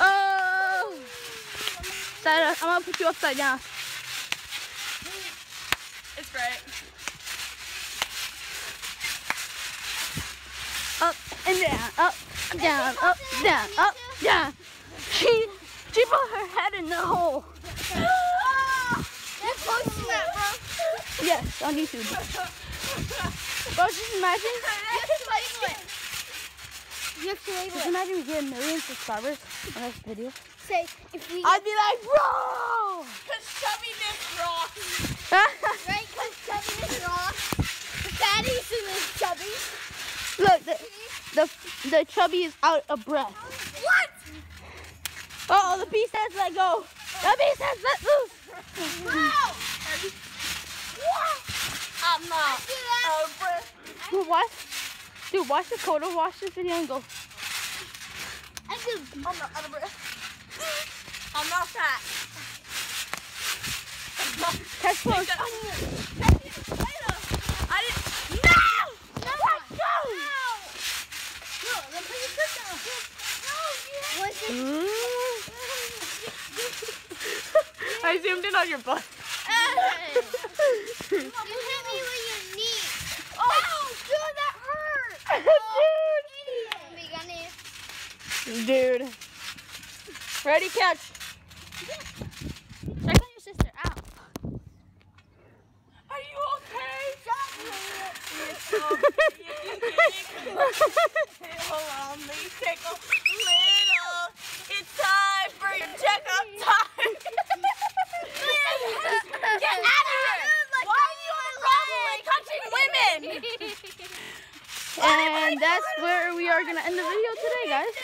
Oh! Sarah, I'm gonna put you upside down. It's great. Up and down, up, down, up, down, up, down. She she put her head in the hole. You're that, bro. Yes, on YouTube. bro, imagine, You have to label. You have just it. imagine we get a million subscribers on this video. Say, if we, I'd be like, bro! Cause chubbiness rocks. right, because chubby is wrong. The fatties and the chubby. Look, the, the, the chubby is out of breath. What? Oh, the bee says let go. The bee says let loose. Wow. I'm not out of breath. Dude, watch, dude, watch Dakota watch this video and go, I do. I'm not out of breath. I'm not fat. I'm catch close. I didn't. No! Let's go. No, then put your foot down. No? Mm. I zoomed in on your butt. Hey. you hit me with your knee. Oh, dude, that hurt. Oh, idiot. Vegan Dude. Ready, catch. Check on your sister. Ow. Are you okay? Hold on, let me take a little. It's time for your checkup time. Get out of here! Why are you unraveling touching women? And that's where we are going to end the video today, guys.